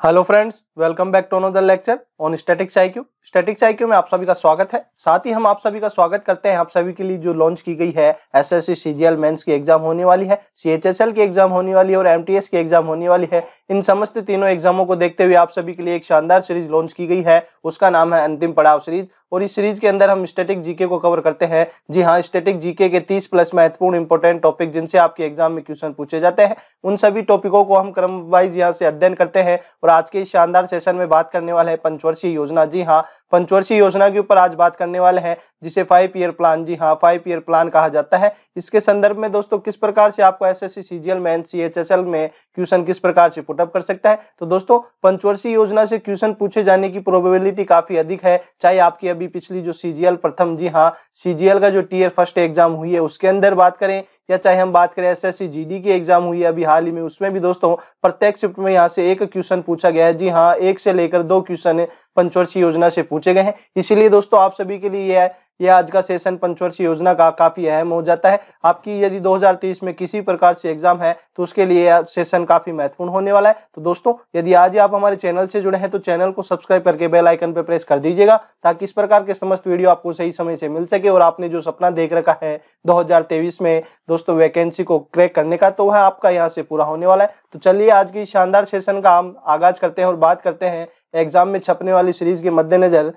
Hello friends, welcome back to another lecture on statics IQ. Statics IQ में आप सभी का स्वागत है। साथ ही हम आप सभी का स्वागत करते हैं आप सभी के लिए जो लॉन्च की गई है एसएससी सीजीएल मेंस की एग्ज़ाम होने वाली है सीएचएसएल की एग्ज़ाम होने वाली है और एमटीएस की एग्ज़ाम होने वाली है। इन समस्त तीनों एग्जामों को देखते हुए आप सभी के लिए एक शानदार सीरीज़ लॉन्च की गई है। उसका नाम है अंतिम पड़ाव सीरीज़ और इस सीरीज़ के अंदर हम स्टेटिक जीके को कवर करते हैं। जी हाँ स्टेटिक जीके के 30 प्लस महत्वपूर्ण इंपॉर्टेंट टॉपिक जिनसे आपके एग्ज़ाम में क्वेश्चन पूछे जाते हैं, उन सभी टॉपिकों को हम क्रम वाइज यहाँ से अध्ययन करते हैं और आज के इस शानदार सेशन में बात करने वाले हैं पंचवर्षीय योजना। जी हाँ पंचवर्षीय योजना के ऊपर आज बात करने वाले हैं, जिसे फाइव ईयर प्लान जी हाँ फाइव ईयर प्लान कहा जाता है। इसके संदर्भ में दोस्तों, किस प्रकार से आपको एस एस सी में एनसीएचएसएल में क्वेश्चन किस प्रकार से पुटअप कर सकता है? तो दोस्तों, पंचवर्षीय योजना से क्वेश्चन पूछे जाने की प्रोबेबिलिटी काफ़ी अधिक है। चाहे आपकी अभी पिछली जो सीजीएल प्रथम जी हाँ सीजीएल का जो टीयर फ़र्स्ट एग्ज़ाम हुई है, उसके अंदर बात करें, या चाहे हम बात करें एस एस जी डी की एग्ज़ाम हुई है अभी हाल ही में, उसमें भी दोस्तों, प्रत्येक शिफ्ट में यहाँ से एक क्वेश्चन पूछा गया है। जी हाँ एक से लेकर दो क्वेश्चन पंचवर्षीय योजना से पूछे गए हैं। इसीलिए दोस्तों, आप सभी के लिए यह यह आज का सेशन पंचवर्षीय योजना का काफ़ी अहम हो जाता है। आपकी यदि 2023 में किसी प्रकार से एग्ज़ाम है तो उसके लिए सेशन काफ़ी महत्वपूर्ण होने वाला है। तो दोस्तों, यदि आज आप हमारे चैनल से जुड़े हैं तो चैनल को सब्सक्राइब करके बेल आइकन पर प्रेस कर दीजिएगा, ताकि इस प्रकार के समस्त वीडियो आपको सही समय से मिल सके और आपने जो सपना देख रखा है दो हज़ार तेईस में दोस्तों वैकेंसी को क्रैक करने का तो वह आपका यहाँ से पूरा होने वाला है। तो चलिए आज की शानदार सेशन का हम आगाज़ करते हैं और बात करते हैं एग्ज़ाम में छपने वाली सीरीज़ के मद्देनजर।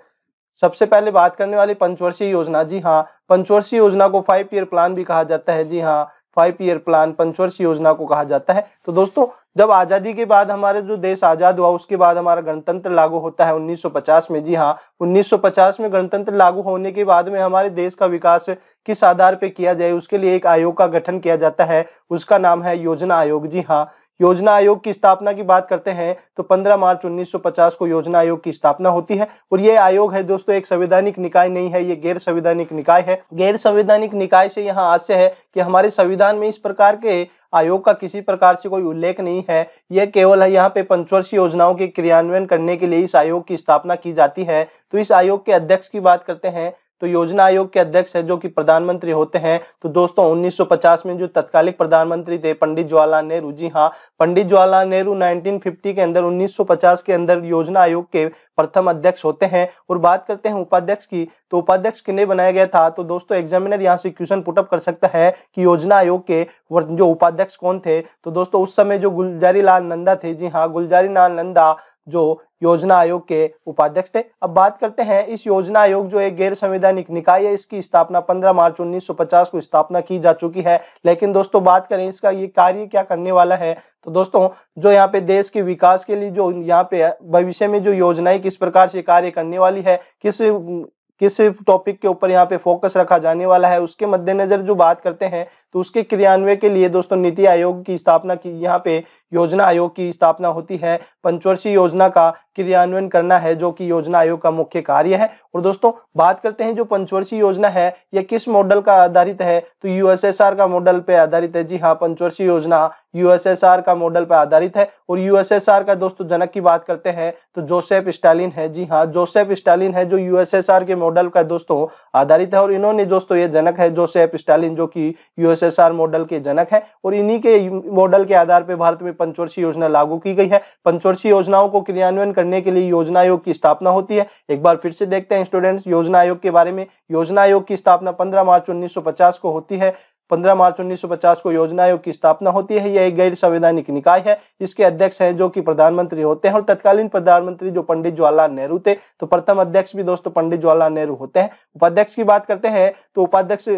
सबसे पहले बात करने वाली पंचवर्षीय योजना। जी हाँ पंचवर्षीय योजना को फाइव ईयर प्लान भी कहा जाता है। जी हाँ फाइव ईयर प्लान पंचवर्षीय योजना को कहा जाता है। तो दोस्तों, जब आज़ादी के बाद हमारे जो देश आज़ाद हुआ, उसके बाद हमारा गणतंत्र लागू होता है 1950 में। जी हाँ 1950 में गणतंत्र लागू होने के बाद में हमारे देश का विकास किस आधार पे किया जाए, उसके लिए एक आयोग का गठन किया जाता है। उसका नाम है योजना आयोग। जी हाँ योजना आयोग की स्थापना की बात करते हैं तो 15 मार्च 1950 को योजना आयोग की स्थापना होती है। और ये आयोग है दोस्तों, एक संवैधानिक निकाय नहीं है, ये गैर संवैधानिक निकाय है। गैर संवैधानिक निकाय से यहाँ आशय है कि हमारे संविधान में इस प्रकार के आयोग का किसी प्रकार से कोई उल्लेख नहीं है। यह केवल है यहाँ पे पंचवर्षीय योजनाओं के क्रियान्वयन करने के लिए इस आयोग की स्थापना की जाती है। तो इस आयोग के अध्यक्ष की बात करते हैं तो योजना आयोग के अध्यक्ष है जो कि प्रधानमंत्री होते हैं। तो दोस्तों 1950 में जो तत्कालिक प्रधानमंत्री थे, पंडित जवाहरलाल नेहरू जी हाँ पंडित जवाहरलाल नेहरू 1950 के अंदर 1950 के अंदर योजना आयोग के प्रथम अध्यक्ष होते हैं। और बात करते हैं उपाध्यक्ष की तो उपाध्यक्ष किन्हें बनाया गया था? तो दोस्तों एग्जामिनर यहाँ से क्वेश्चन पुटअप कर सकता है कि योजना आयोग के जो उपाध्यक्ष कौन थे? तो दोस्तों, उस समय जो गुलजारी लाल नंदा थे, जी हाँ गुलजारी लाल नंदा जो योजना आयोग के उपाध्यक्ष थे। अब बात करते हैं, इस योजना आयोग जो एक गैर संवैधानिक निकाय है, इसकी स्थापना 15 मार्च 1950 को स्थापना की जा चुकी है। लेकिन दोस्तों, बात करें, इसका ये कार्य क्या करने वाला है? तो दोस्तों, जो यहाँ पे देश के विकास के लिए जो यहाँ पे भविष्य में जो योजनाएँ किस प्रकार से कार्य करने वाली है, किस किस टॉपिक के ऊपर यहाँ पे फोकस रखा जाने वाला है, उसके मद्देनजर जो बात करते हैं तो उसके क्रियान्वयन के लिए दोस्तों नीति आयोग की स्थापना की, यहाँ पे योजना आयोग की स्थापना होती है। पंचवर्षीय योजना का क्रियान्वयन करना है, जो कि योजना आयोग का मुख्य कार्य है। और दोस्तों, बात करते हैं जो पंचवर्षीय योजना है यह किस मॉडल का आधारित है? तो यूएसएसआर का मॉडल पे आधारित है। जी हाँ पंचवर्षीय योजना यूएसएसआर का मॉडल पर आधारित है। और यूएसएसआर का दोस्तों, जनक की बात करते हैं तो जोसेफ स्टालिन है। जी हाँ जोसेफ स्टालिन है, जो यूएसएसआर के मॉडल का दोस्तों आधारित है। और इन्होंने दोस्तों, ये जनक है जोसेफ स्टालिन, जो कि यूएसएसआर मॉडल के जनक है। और इन्हीं के मॉडल के आधार पर भारत में पंचवर्षीय योजना लागू की गई है। पंचवर्षीय योजनाओं को क्रियान्वयन करने के लिए योजना आयोग की स्थापना होती है। एक बार फिर से देखते हैं स्टूडेंट्स, योजना आयोग के बारे में। योजना आयोग की स्थापना पंद्रह मार्च उन्नीस सौ पचास को होती है। 15 मार्च 1950 को योजना आयोग की स्थापना होती है। यह एक गैर संवैधानिक निकाय है। इसके अध्यक्ष हैं जो कि प्रधानमंत्री होते हैं और तत्कालीन प्रधानमंत्री जो पंडित जवाहरलाल नेहरू थे तो प्रथम अध्यक्ष भी दोस्तों पंडित जवाहरलाल नेहरू होते हैं। उपाध्यक्ष की बात करते हैं तो उपाध्यक्ष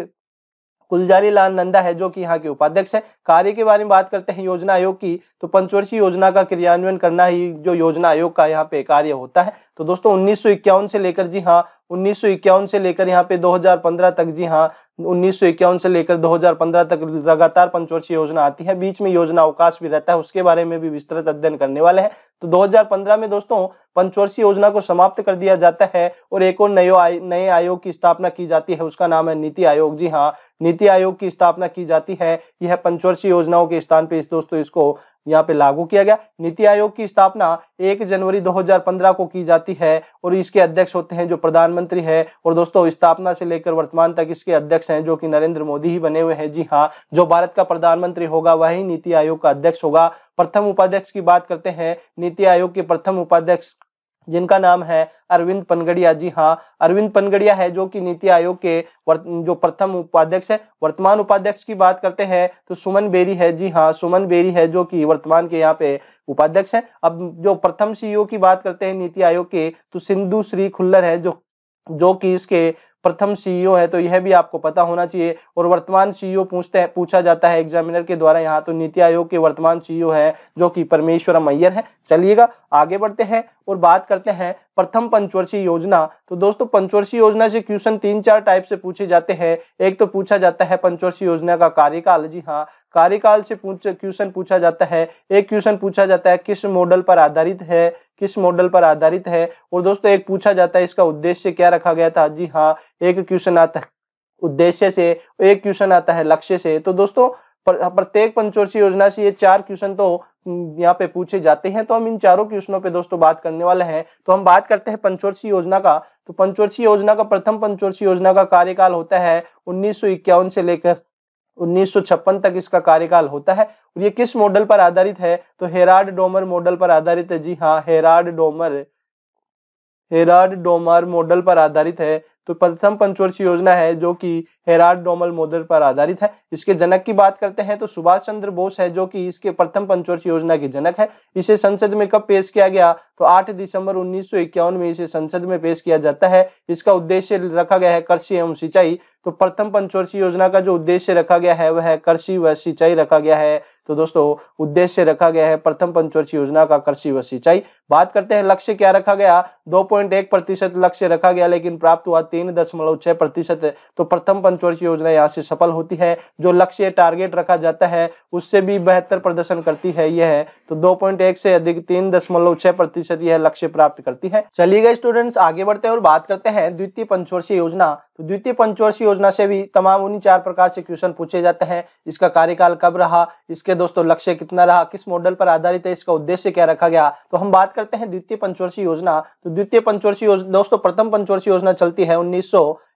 कुलजारी लाल नंदा है, जो कि यहाँ के उपाध्यक्ष है। कार्य के बारे में बात करते हैं योजना आयोग की तो पंचवर्षीय योजना का क्रियान्वयन करना ही, जो योजना आयोग का यहाँ पे कार्य होता है। तो दोस्तों, उन्नीस सौ इक्यावन से लेकर जी हाँ उन्नीस से लेकर यहाँ पे 2015 तक। जी हाँ उन्नीस से लेकर 2015 तक लगातार पंचवर्षीय योजना आती है। बीच में योजना अवकाश भी रहता है, उसके बारे में भी विस्तृत अध्ययन करने वाले हैं। तो 2015 में दोस्तों, पंचवर्षीय योजना को समाप्त कर दिया जाता है और एक और नए नए आयोग की स्थापना की जाती है, उसका नाम है नीति आयोग। जी हाँ नीति आयोग की स्थापना की जाती है। यह पंचवर्षीय योजनाओं के स्थान पर इस दोस्तों इसको यहाँ पे लागू किया गया। नीति आयोग की स्थापना 1 जनवरी 2015 को की जाती है और इसके अध्यक्ष होते हैं जो प्रधानमंत्री है। और दोस्तों स्थापना से लेकर वर्तमान तक इसके अध्यक्ष हैं जो कि नरेंद्र मोदी ही बने हुए हैं। जी हाँ जो भारत का प्रधानमंत्री होगा, वही नीति आयोग का अध्यक्ष होगा। प्रथम उपाध्यक्ष की बात करते हैं। नीति आयोग के प्रथम उपाध्यक्ष जिनका नाम है अरविंद पनगड़िया। जी हाँ अरविंद पनगड़िया है जो कि नीति आयोग के जो प्रथम उपाध्यक्ष है। वर्तमान उपाध्यक्ष की बात करते हैं तो सुमन बेरी है। जी हाँ सुमन बेरी है जो कि वर्तमान के यहाँ पे उपाध्यक्ष है। अब जो प्रथम सीईओ की बात करते हैं नीति आयोग के तो सिंधु श्री खुल्लर है जो जो कि इसके प्रथम सीईओ है तो यह भी आपको पता होना चाहिए। और वर्तमान सीईओ पूछते हैं, पूछा जाता है एग्जामिनर के द्वारा यहाँ तो नीति आयोग के वर्तमान सीईओ है, जो कि परमेश्वरम अय्यर है। चलिएगा, आगे बढ़ते हैं और बात करते हैं प्रथम पंचवर्षीय योजना। तो दोस्तों, पंचवर्षीय योजना से क्वेश्चन तीन चार टाइप से पूछे जाते हैं। एक तो पूछा जाता है पंचवर्षीय योजना का कार्यकाल। जी हाँ कार्यकाल से पूछ, क्वेश्चन पूछा जाता है। एक क्वेश्चन पूछा जाता है, किस मॉडल पर आधारित है? किस मॉडल पर आधारित है? और दोस्तों, एक पूछा जाता है, इसका उद्देश्य क्या रखा गया था? जी हाँ एक क्वेश्चन आता है, उद्देश्य से, एक क्वेश्चन आता है, लक्ष्य से। तो दोस्तों प्रत्येक पंचवर्षीय योजना से ये चार क्वेश्चन तो यहाँ पे पूछे जाते हैं। तो हम इन चारों क्वेश्चनों पे दोस्तों बात करने वाले हैं। तो हम बात करते हैं पंचवर्षीय योजना का। तो पंचवर्षीय योजना का प्रथम पंचवर्षीय योजना का कार्यकाल होता है उन्नीस सौ इक्यावन से लेकर 1956 तक इसका कार्यकाल होता है। और ये किस मॉडल पर आधारित है? तो हेराड डोमर मॉडल पर आधारित है। जी हाँ Harrod Domar Harrod Domar model पर आधारित है। तो प्रथम पंचवर्षीय योजना है जो कि हेराड डोमल मॉडल पर आधारित है। इसके जनक की बात करते हैं तो सुभाष चंद्र बोस है जो कि इसके प्रथम पंचवर्षीय योजना के जनक है। इसे संसद में कब पेश किया गया? तो 8 दिसंबर उन्नीस सौ इक्यावन में इसे संसद में पेश किया जाता है। इसका उद्देश्य रखा गया है कृषि एवं सिंचाई। तो प्रथम पंचवर्षीय योजना का जो उद्देश्य रखा गया है, वह कृषि व सिंचाई रखा गया है। तो दोस्तों, उद्देश्य रखा गया है प्रथम पंचवर्षीय योजना का कृषि व सिंचाई। बात करते हैं लक्ष्य क्या रखा गया? 2.1 प्रतिशत लक्ष्य रखा गया, लेकिन प्राप्त हुआ तीन दशमलव छह प्रतिशत तो प्रथम पंचवर्षीय योजना यहाँ से सफल होती है। जो लक्ष्य टारगेट रखा जाता है, उससे भी बेहतर प्रदर्शन करती है यह है। तो 2.1 से अधिक तीन दशमलव छह प्रतिशत यह लक्ष्य प्राप्त करती है। चलिएगा स्टूडेंट्स आगे बढ़ते हैं और बात करते हैं द्वितीय पंचवर्षीय योजना। तो द्वितीय पंचवर्षीय योजना से भी तमाम उन्हीं चार प्रकार से क्वेश्चन पूछे जाते हैं। इसका कार्यकाल कब रहा? इसके दोस्तों, लक्ष्य कितना रहा? किस मॉडल पर आधारित है? इसका उद्देश्य क्या रखा गया? तो हम बात करते हैं द्वितीय पंचवर्षीय योजना। तो द्वितीय पंचवर्षीय दोस्तों, प्रथम पंचवर्षीय योजना चलती है उन्नीस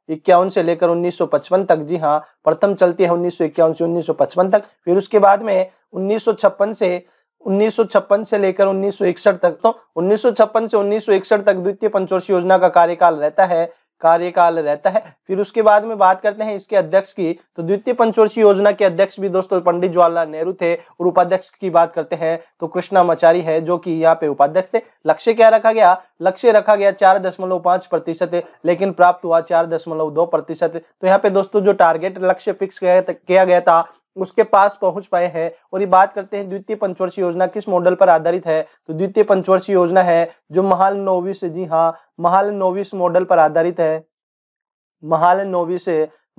इक्यावन से लेकर 1955 तक। जी हाँ प्रथम चलती है 1951 से 1955 तक। फिर उसके बाद में 1956 से 1956 से लेकर 1961 तक। तो 1956 से 1961 तक द्वितीय पंचवर्षीय योजना का कार्यकाल रहता है। कार्यकाल रहता है। फिर उसके बाद में बात करते हैं इसके अध्यक्ष की। तो द्वितीय पंचवर्षीय योजना के अध्यक्ष भी दोस्तों पंडित जवाहरलाल नेहरू थे और उपाध्यक्ष की बात करते हैं तो कृष्णा मचारी है जो कि यहाँ पे उपाध्यक्ष थे। लक्ष्य क्या रखा गया? लक्ष्य रखा गया चार दशमलव पाँच प्रतिशत, लेकिन प्राप्त हुआ चार दशमलव दो प्रतिशत। तो यहाँ पे दोस्तों जो टारगेट लक्ष्य फिक्स किया गया था उसके पास पहुँच पाए हैं। और ये बात करते हैं द्वितीय पंचवर्षीय योजना किस मॉडल पर आधारित है? तो द्वितीय पंचवर्षीय योजना है जो महाल नोविस जी हाँ महाल नोविस मॉडल पर आधारित है। महाल नोविस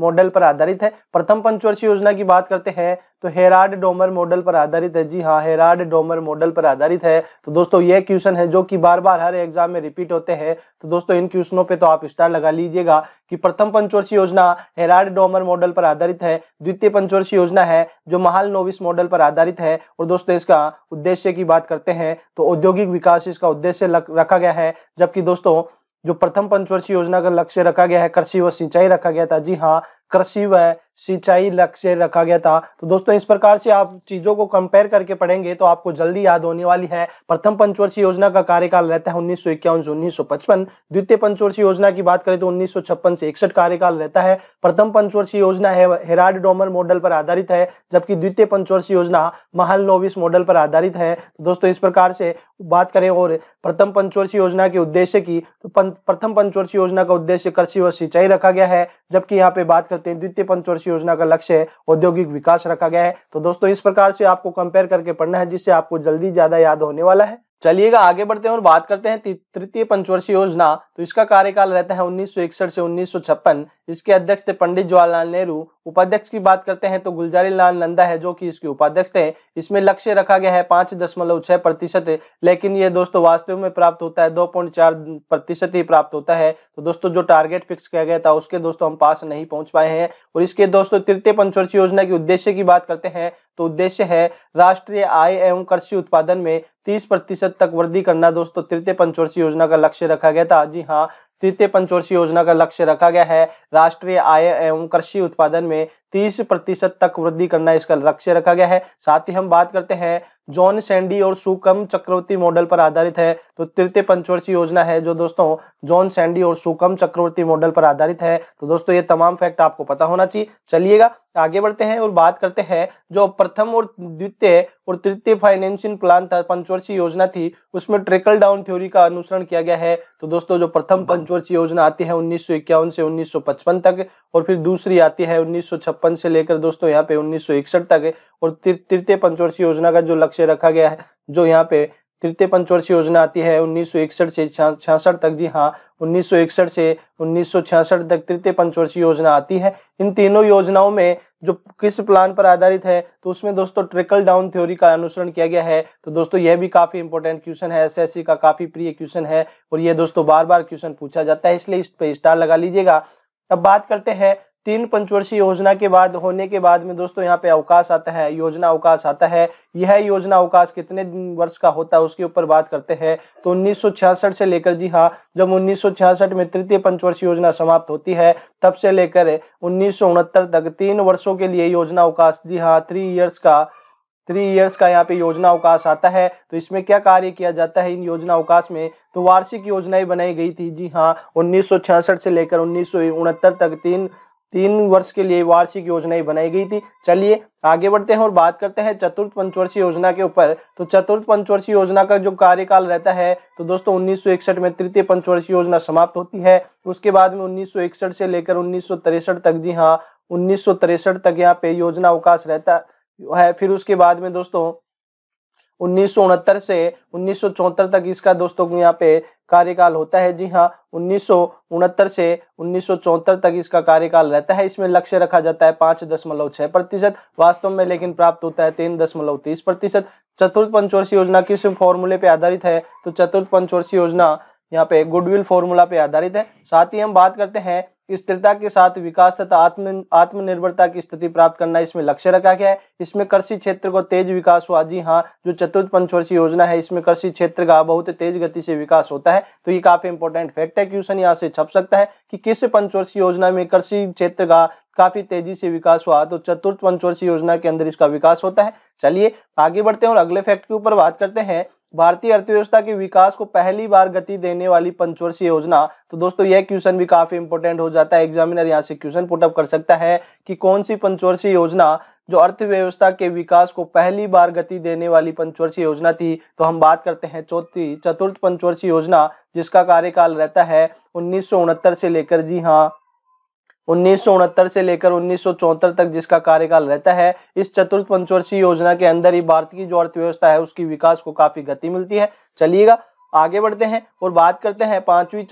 मॉडल पर आधारित है। प्रथम पंचवर्षीय योजना की बात करते हैं तो हेराड डोमर मॉडल पर आधारित है। जी हाँ हेराड डोमर मॉडल पर आधारित है। तो दोस्तों, ये क्वेश्चन है जो कि बार बार हर एग्ज़ाम में रिपीट होते हैं। तो दोस्तों, इन क्वेश्चनों पे तो आप स्टार लगा लीजिएगा कि प्रथम पंचवर्षीय योजना हेराड डोमर मॉडल पर आधारित है। द्वितीय पंचवर्षीय योजना है जो महाल नोविस मॉडल पर आधारित है। और दोस्तों, इसका उद्देश्य की बात करते हैं तो औद्योगिक विकास इसका उद्देश्य रखा गया है। जबकि दोस्तों जो प्रथम पंचवर्षीय योजना का लक्ष्य रखा गया है, कृषि व सिंचाई रखा गया था। जी हाँ कृषि व सिंचाई लक्ष्य रखा गया था। तो दोस्तों, इस प्रकार से आप चीज़ों को कंपेयर करके पढ़ेंगे तो आपको जल्दी याद होने वाली है। प्रथम पंचवर्षीय योजना का कार्यकाल रहता है उन्नीस से द्वितीय पंचवर्षीय योजना की बात करें तो उन्नीस सौ छप्पन से इकसठ कार्यकाल रहता है। प्रथम पंचवर्षीय योजना है हेराड डोमर मॉडल पर आधारित है, जबकि द्वितीय पंचवर्षीय योजना महल नोविस मॉडल पर आधारित है। तो दोस्तों, इस प्रकार से बात करें और प्रथम पंचवर्षीय योजना के उद्देश्य की तो प्रथम पंचवर्षीय योजना का उद्देश्य कृषि व सिंचाई रखा गया है। जबकि यहाँ पे बात करते हैं, द्वितीय पंचवर्षीय योजना का लक्ष्य औद्योगिक विकास रखा गया है। तो दोस्तों, इस प्रकार से आपको कंपेयर करके पढ़ना है, जिससे आपको जल्दी ज़्यादा याद होने वाला है। चलिएगा, आगे बढ़ते हैं और बात करते हैं तृतीय पंचवर्षीय योजना। तो इसका कार्यकाल रहता है उन्नीस सौ इकसठ से उन्नीस सौ छप्पन। इसके अध्यक्ष थे पंडित जवाहरलाल नेहरू। उपाध्यक्ष की बात करते हैं तो गुलजारी लाल नंदा है, जो कि इसके उपाध्यक्ष थे। इसमें लक्ष्य रखा गया है पाँच दशमलव छह प्रतिशत, लेकिन ये दोस्तों वास्तव में प्राप्त होता है, दो पॉइंट चार प्रतिशत ही प्राप्त होता है। तो दोस्तों, जो टारगेट फिक्स किया गया था, उसके दोस्तों हम पास नहीं पहुँच पाए हैं। और इसके दोस्तों, तृतीय पंचवर्षीय योजना के उद्देश्य की बात करते हैं तो उद्देश्य है राष्ट्रीय आय एवं कृषि उत्पादन में तीस प्रतिशत तक वृद्धि करना। दोस्तों, तृतीय पंचवर्षीय योजना का लक्ष्य रखा गया था। जी तृतीय पंचवर्षीय योजना का लक्ष्य रखा गया है। राष्ट्रीय आय एवं कृषि उत्पादन में तीस प्रतिशत तक वृद्धि करना इसका लक्ष्य रखा गया है। साथ ही हम बात करते हैं, जॉन सैंडी और सुकम चक्रवर्ती मॉडल पर आधारित है तो तृतीय पंचवर्षीय योजना है जो दोस्तों, जॉन सैंडी और सुकम चक्रवर्ती मॉडल पर आधारित है। तो दोस्तों, ये तमाम फैक्ट आपको पता होना चाहिए। चलिएगा, आगे बढ़ते हैं और बात करते हैं, जो प्रथम और द्वितीय और तृतीय फाइनेंशियल प्लान था, पंचवर्षीय योजना थी, उसमें ट्रिकल डाउन थ्योरी का अनुसरण किया गया है। तो दोस्तों, जो प्रथम पंचवर्षीय योजना आती है उन्नीस सौ इक्यावन से उन्नीस सौ पचपन तक, और फिर दूसरी आती है उन्नीस से लेकर दोस्तों यहाँ पे उन्नीस तक है और तृतीय पंचवर्षीय योजना का जो लक्ष्य रखा गया है, जो यहाँ पे तृतीय पंचवर्षीय योजना आती है उन्नीस से छियासठ तक, जी हाँ उन्नीस से उन्नीस तक तृतीय पंचवर्षीय योजना आती है। इन तीनों योजनाओं में जो किस प्लान पर आधारित है तो उसमें दोस्तों ट्रिकल डाउन थ्योरी का अनुसरण किया गया है। तो दोस्तों यह भी काफ़ी इंपॉर्टेंट क्वेश्चन है एसएससी का काफ़ी प्रिय क्वेश्चन है और ये दोस्तों बार बार क्वेश्चन पूछा जाता है, इसलिए इस पर स्टार लगा लीजिएगा। अब बात करते हैं तीन पंचवर्षीय योजना के बाद, होने के बाद में दोस्तों यहाँ पे अवकाश आता है, योजना अवकाश आता है। यह योजना अवकाश कितने वर्ष का होता है उसके ऊपर बात करते हैं। तो उन्नीस सौ छियासठ से लेकर, जी हाँ जब उन्नीस सौ छियासठ में तृतीय पंचवर्षीय योजना समाप्त होती है, तब से लेकर उन्नीस सौ उनहत्तर तक तीन वर्षों के लिए योजना अवकाश, जी हाँ थ्री ईयर्स का थ्री इयर्स का यहाँ पे योजना अवकाश आता है। तो इसमें क्या कार्य किया जाता है इन योजना अवकाश में? तो वार्षिक योजनाएँ बनाई गई थी, जी हाँ उन्नीस सौ छियासठ से लेकर उन्नीस सौ उनहत्तर तक तीन तीन वर्ष के लिए वार्षिक योजनाएँ बनाई गई थी। चलिए आगे बढ़ते हैं और बात करते हैं चतुर्थ पंचवर्षीय योजना के ऊपर। तो चतुर्थ पंचवर्षीय योजना का जो कार्यकाल रहता है तो दोस्तों उन्नीस में तृतीय पंचवर्षीय योजना समाप्त होती है। उसके बाद में उन्नीस सौ इकसठ से लेकर उन्नीस तक, जी हाँ उन्नीस तक यहाँ पे योजना अवकाश रहता है। फिर उसके बाद में दोस्तों उन्नीस सौ उनहत्तर से उन्नीस सौ चौहत्तर तक इसका दोस्तों यहाँ पे कार्यकाल होता है। जी हाँ उन्नीस सौ उनहत्तर से उन्नीस तक इसका कार्यकाल रहता है। इसमें लक्ष्य रखा जाता है पाँच दशमलव छः प्रतिशत वास्तव में लेकिन प्राप्त होता है तीन दशमलव तीस प्रतिशत। चतुर्थ पंचवर्षीय योजना किस फॉर्मूले पर आधारित है? तो चतुर्थ पंचवर्षीय योजना यहाँ पे गुडविल फॉर्मूला पे आधारित है। साथ ही हम बात करते हैं स्थिरता के साथ विकास तथा आत्म, आत्मनिर्भरता की स्थिति प्राप्त करना इसमें लक्ष्य रखा गया है। इसमें कृषि क्षेत्र को तेज विकास हुआ। जी हाँ जो चतुर्थ पंचवर्षीय योजना है, इसमें कृषि क्षेत्र का बहुत तेज गति से विकास होता है। तो ये काफ़ी इंपॉर्टेंट फैक्ट है क्वेश्चन यहाँ से छप सकता है कि किस पंचवर्षीय योजना में कृषि क्षेत्र का काफ़ी तेज़ी से विकास हुआ। तो चतुर्थ पंचवर्षीय योजना के अंदर इसका विकास होता है। चलिए आगे बढ़ते हैं और अगले फैक्ट के ऊपर बात करते हैं। भारतीय अर्थव्यवस्था के विकास को पहली बार गति देने वाली पंचवर्षीय योजना। तो दोस्तों, यह क्वेश्चन भी काफ़ी इंपोर्टेंट हो जाता है। एग्जामिनर यहाँ से क्वेश्चन पुटअप कर सकता है कि कौन सी पंचवर्षीय योजना जो अर्थव्यवस्था के विकास को पहली बार गति देने वाली पंचवर्षीय योजना थी। तो हम बात करते हैं चौथी, चतुर्थ पंचवर्षीय योजना, जिसका कार्यकाल रहता है उन्नीस सौ उनहत्तर से लेकर जी हाँ उन्नीस से लेकर उन्नीस सौ चौहत्तर तक जिसका कार्यकाल रहता है, इस चतुर्थ पंचवर्षीय योजना के अंदर ही भारत की जो अर्थव्यवस्था है, उसकी विकास को काफ़ी गति मिलती है। चलिएगा, आगे बढ़ते हैं और बात करते हैं पांचवी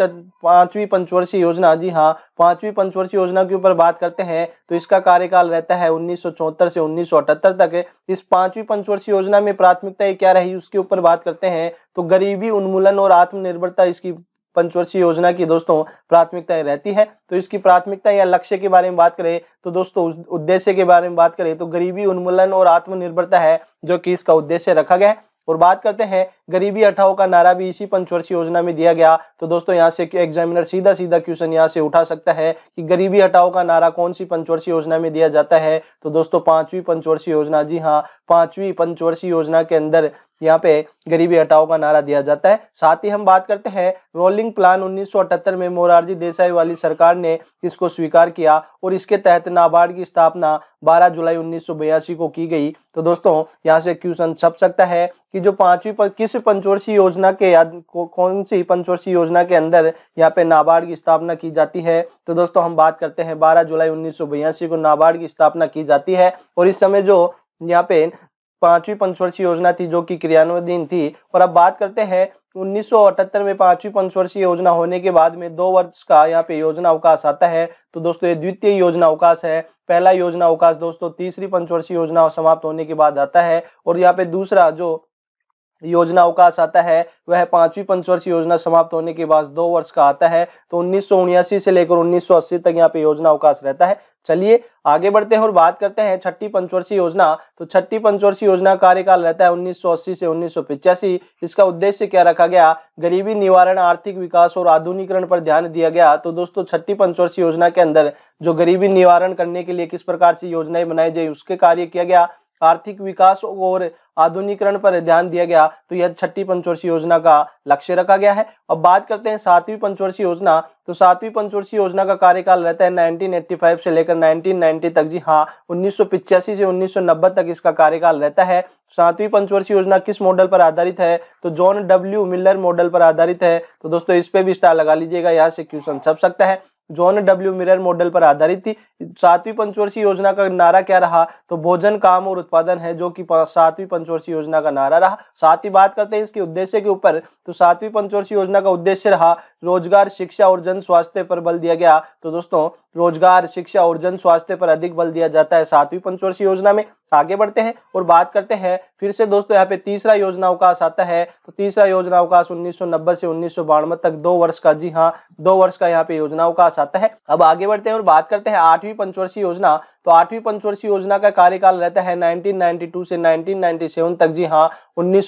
पांचवी पंचवर्षीय योजना। जी हाँ पांचवी पंचवर्षीय योजना के ऊपर बात करते हैं तो इसका कार्यकाल रहता है उन्नीस सौ चौहत्तर से उन्नीस सौ अठहत्तर तक। इस पांचवी पंचवर्षीय योजना में प्राथमिकता क्या रही, उसके ऊपर बात करते हैं तो गरीबी उन्मूलन और आत्मनिर्भरता इसकी पंचवर्षीय योजना की दोस्तों प्राथमिकताएँ रहती है। तो इसकी प्राथमिकता या लक्ष्य के बारे में बात करें तो दोस्तों उद्देश्य के बारे में बात करें तो गरीबी उन्मूलन और आत्मनिर्भरता है, जो कि इसका उद्देश्य रखा गया है। और बात करते हैं, गरीबी हटाओ का नारा भी इसी पंचवर्षीय योजना में दिया गया। तो दोस्तों यहाँ से एग्जामिनर सीधा सीधा क्वेश्चन यहाँ से उठा सकता है कि गरीबी हटाओ का नारा कौन सी पंचवर्षीय योजना में दिया जाता है। तो दोस्तों पांचवी पंचवर्षीय योजना, जी हाँ पांचवी पंचवर्षीय योजना के अंदर यहाँ पे गरीबी हटाओ का नारा दिया जाता है। साथ ही हम बात करते हैं रोलिंग प्लान उन्नीस सौ अठहत्तर में मोरारजी देसाई वाली सरकार ने इसको स्वीकार किया और इसके तहत नाबार्ड की स्थापना 12 जुलाई उन्नीस सौ बयासी को की गई। तो दोस्तों, यहाँ से क्वेश्चन छप सकता है कि जो पांचवी पर किस पंचवर्षीय योजना के कौन सी पंचवर्षीय योजना के अंदर यहाँ पे नाबार्ड की स्थापना की जाती है? तो दोस्तों, हम बात करते हैं 12 जुलाई उन्नीस सौ बयासी को नाबार्ड की स्थापना की जाती है और इस समय जो यहाँ पे पांचवी पंचवर्षीय योजना थी जो कि क्रियान्वयन थी। और अब बात करते हैं, उन्नीस सौ अठहत्तर में पांचवी पंचवर्षीय योजना होने के बाद में दो वर्ष का यहाँ पे योजना अवकाश आता है। तो दोस्तों, ये द्वितीय योजना अवकाश है। पहला योजना अवकाश दोस्तों, तीसरी पंचवर्षीय योजना समाप्त होने के बाद आता है। और यहाँ पे दूसरा जो योजना अवकाश आता है, वह पांचवी पंचवर्षीय योजना समाप्त होने के बाद दो वर्ष का आता है तो उन्नीस से लेकर 1980 तक यहाँ पे योजना अवकाश रहता है। चलिए, आगे बढ़ते हैं और बात करते हैं छठी पंचवर्षीय योजना। तो छठी पंचवर्षीय योजना कार्यकाल रहता है 1980 से उन्नीस इसका उद्देश्य क्या रखा गया? गरीबी निवारण, आर्थिक विकास और आधुनिकरण पर ध्यान दिया गया। तो दोस्तों, छठी पंचवर्षीय योजना के अंदर जो गरीबी निवारण करने के लिए किस प्रकार से योजनाएँ बनाई जाए, उसके कार्य किया गया। आर्थिक विकास और आधुनिकरण पर ध्यान दिया गया तो यह छठी पंचवर्षीय योजना का लक्ष्य रखा गया है। अब बात करते हैं सातवीं पंचवर्षीय योजना तो सातवीं पंचवर्षीय योजना का कार्यकाल रहता है 1985 से लेकर 1990 तक। जी हाँ उन्नीस से 1990 तक इसका कार्यकाल रहता है। सातवीं पंचवर्षीय योजना किस मॉडल पर आधारित है? तो जॉन डब्ल्यू मिलर मॉडल पर आधारित है। तो दोस्तों, इस पे भी स्टार लगा लीजिएगा, यहाँ से क्वेश्चन छप सकता है। जॉन डब्ल्यू मिरर मॉडल पर आधारित थी। सातवीं पंचवर्षीय योजना का नारा क्या रहा? तो भोजन, काम और उत्पादन है जो कि सातवीं पंचवर्षीय योजना का नारा रहा। साथ ही बात करते हैं इसके उद्देश्य के ऊपर। तो सातवीं पंचवर्षीय योजना का उद्देश्य रहा रोज़गार, शिक्षा और जन स्वास्थ्य पर बल दिया गया। तो दोस्तों, रोज़गार, शिक्षा और जन स्वास्थ्य पर अधिक बल दिया जाता है सातवीं पंचवर्षीय योजना में। आगे बढ़ते हैं और बात करते हैं। फिर से दोस्तों, यहाँ पे तीसरा योजना अवकाश आता है। तो तीसरा योजना अवकाश 1990 से उन्नीस सौ बानवे तक दो वर्ष का। जी हाँ दो वर्ष का यहाँ पे योजना अवकाश आता है। अब आगे बढ़ते हैं और बात करते हैं आठवीं पंचवर्षीय योजना। तो आठवीं पंचवर्षीय योजना का कार्यकाल रहता है 1992 से 1997 तक। जी हाँ उन्नीस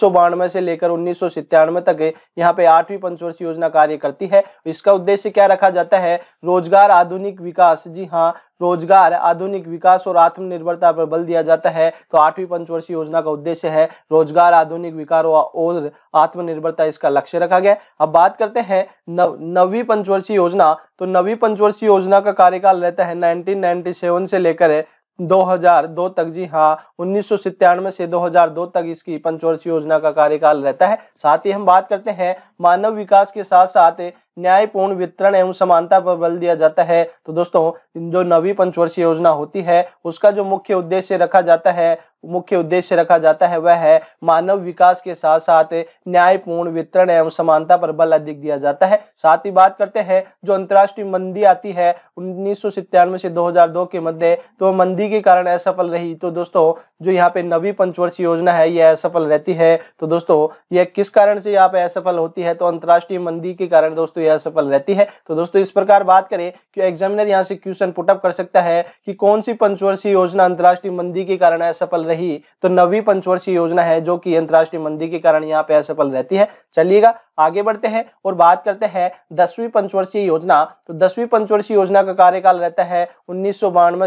से लेकर उन्नीस तक यहाँ पे आठवीं पंचवर्षीय योजना कार्य करती है। इसका उद्देश्य क्या रखा जाता है? रोज़गार, आधुनिक विकास। जी हाँ रोज़गार, आधुनिक विकास और आत्मनिर्भरता पर बल दिया जाता है। तो आठवीं पंचवर्षीय योजना का उद्देश्य है रोज़गार, आधुनिक विकास और आत्मनिर्भरता। इसका लक्ष्य रखा गया। अब बात करते हैं नव, नवी पंचवर्षीय योजना। तो नवी पंचवर्षीय योजना का कार्यकाल रहता है 1997 से लेकर 2002 तक जी हाँ उन्नीस से 2002 तक इसकी पंचवर्षीय योजना का कार्यकाल रहता है। साथ ही हम बात करते हैं मानव विकास के साथ साथ न्यायपूर्ण वितरण एवं समानता पर बल दिया जाता है। तो दोस्तों, जो नवी पंचवर्षीय योजना होती है, उसका जो मुख्य उद्देश्य रखा जाता है मुख्य उद्देश्य रखा जाता है, वह है मानव विकास के साथ साथ न्यायपूर्ण वितरण एवं समानता पर बल अधिक दिया जाता है। साथ ही बात करते हैं, जो अंतर्राष्ट्रीय मंदी आती है, उन्नीस से 2002 के मध्य तो मंदी के कारण असफल रही। तो दोस्तों, जो यहाँ पे नवी पंचवर्षीय योजना है, यह असफल रहती है। तो दोस्तों, यह किस कारण से यहाँ पे असफल होती है? तो अंतर्राष्ट्रीय मंदी के कारण दोस्तों, यह असफल रहती है। तो दोस्तों, इस प्रकार बात करें कि एग्जामिनर यहाँ से क्वेश्चन पुटअप कर सकता है कि कौन सी पंचवर्षीय योजना अंतर्राष्ट्रीय मंदी के कारण असफल रही तो नवी पंचवर्षीय योजना है जो कि अंतर्राष्ट्रीय मंदी के कारण यहाँ पे असफल रहती है। चलिएगा, आगे बढ़ते हैं और बात करते हैं दसवीं पंचवर्षीय योजना। तो दसवीं पंचवर्षीय योजना का कार्यकाल रहता है उन्नीस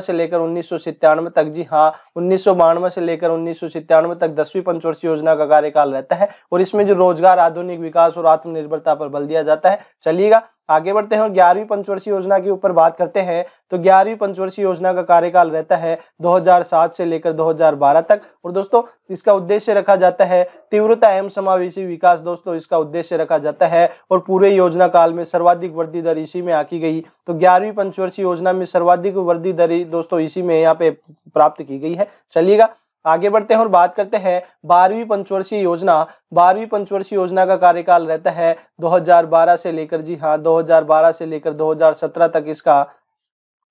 से लेकर उन्नीस तक। जी हाँ उन्नीस से लेकर उन्नीस तक दसवीं पंचवर्षीय योजना का कार्यकाल रहता है और इसमें जो रोज़गार, आधुनिक विकास और आत्मनिर्भरता पर बल दिया जाता है। चलिएगा आगे बढ़ते हैं और ग्यारहवीं पंचवर्षीय योजना के ऊपर बात करते हैं। तो ग्यारहवीं पंचवर्षीय योजना का कार्यकाल रहता है 2007 से लेकर 2012 तक। और दोस्तों, इसका उद्देश्य रखा जाता है तीव्रता एवं समावेशी विकास। दोस्तों, इसका उद्देश्य रखा जाता है और पूरे योजना काल में सर्वाधिक वृद्धि दर इसी में आकी गई। तो ग्यारहवीं पंचवर्षीय योजना में सर्वाधिक वृद्धि दर दोस्तों, इसी में यहाँ पे प्राप्त की गई है। चलिएगा आगे बढ़ते हैं और बात करते हैं बारहवीं पंचवर्षीय योजना। बारहवीं पंचवर्षीय योजना का कार्यकाल रहता है 2012 से लेकर, जी हाँ 2012 से लेकर 2017 तक इसका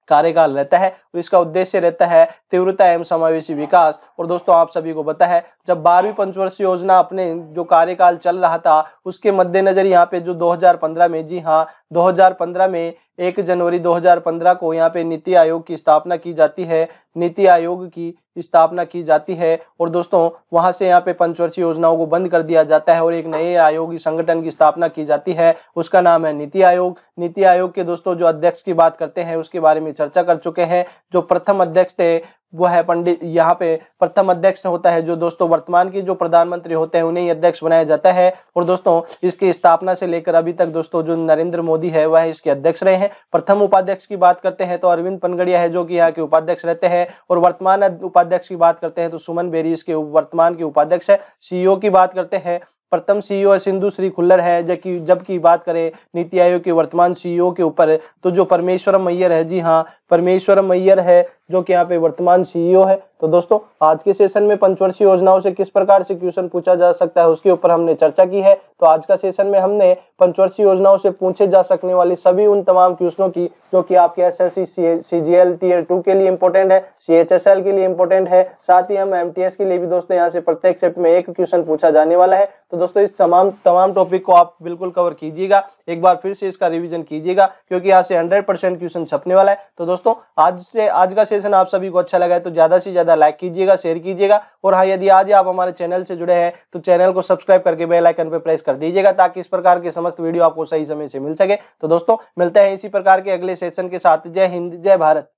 कार्यकाल रहता है इसका उद्देश्य रहता है तीव्रता एवं समावेशी विकास। और दोस्तों, आप सभी को पता है, जब बारहवीं पंचवर्षीय योजना अपने जो कार्यकाल चल रहा था, उसके मद्देनजर यहाँ पे जो 2015 में, जी हाँ 2015 में एक जनवरी 2015 को यहाँ पे नीति आयोग की स्थापना की जाती है। नीति आयोग की स्थापना की जाती है और दोस्तों, वहाँ से यहाँ पे पंचवर्षीय योजनाओं को बंद कर दिया जाता है और एक नए आयोग, संगठन की स्थापना की जाती है। उसका नाम है नीति आयोग। नीति आयोग के दोस्तों, जो अध्यक्ष की बात करते हैं, उसके बारे में चर्चा कर चुके हैं। जो प्रथम अध्यक्ष थे वो है पंडित, यहाँ पे प्रथम अध्यक्ष होता है जो दोस्तों वर्तमान के जो प्रधानमंत्री होते हैं, उन्हें अध्यक्ष बनाया जाता है। और दोस्तों, इसकी स्थापना से लेकर अभी तक दोस्तों जो नरेंद्र मोदी है, वह इसके अध्यक्ष रहे हैं। प्रथम उपाध्यक्ष की बात करते हैं तो अरविंद पनगड़िया है, जो कि यहाँ के उपाध्यक्ष रहते हैं। और वर्तमान उपाध्यक्ष की बात करते हैं तो सुमन बेरी इसके वर्तमान के उपाध्यक्ष है। सीईओ की बात करते हैं, प्रथम सीईओ सिंधु श्री खुल्लर है, जबकि जबकि बात करें नीति आयोग के वर्तमान सीईओ के ऊपर तो जो परमेश्वरम मैयर है, जी हाँ परमेश्वरम मैयर है जो कि यहाँ पे वर्तमान सीईओ है। तो दोस्तों, आज के सेशन में पंचवर्षीय योजनाओं से किस प्रकार से क्वेश्चन पूछा जा सकता है, उसके ऊपर हमने चर्चा की है। तो आज का सेशन में हमने पंचवर्षीय योजनाओं से पूछे जा सकने वाली सभी उन तमाम क्वेश्चनों की, जो कि आपके S S C C G L tier two के लिए इंपॉर्टेंट है सी एच एस एल के लिए इंपॉर्टेंट है, साथ ही हम एम टी एस के लिए भी दोस्तों यहाँ से प्रत्येक सेट में एक क्वेश्चन पूछा जाने वाला है। तो दोस्तों, इस तमाम तमाम टॉपिक को आप बिल्कुल कवर कीजिएगा। एक बार फिर से इसका रिविजन कीजिएगा, क्योंकि यहाँ से हंड्रेड परसेंट क्वेश्चन छपने वाला है। तो दोस्तों, आज से, आज का सेशन आप सभी को अच्छा लगा है तो ज़्यादा से ज़्यादा लाइक कीजिएगा शेयर कीजिएगा, और हाँ यदि आज आप हमारे चैनल से जुड़े हैं तो चैनल को सब्सक्राइब करके बेलाइकन पर प्रेस कर दीजिएगा, ताकि इस प्रकार के समस्त वीडियो आपको सही समय से मिल सके। तो दोस्तों, मिलते हैं इसी प्रकार के अगले सेशन के साथ। जय हिंद, जय भारत।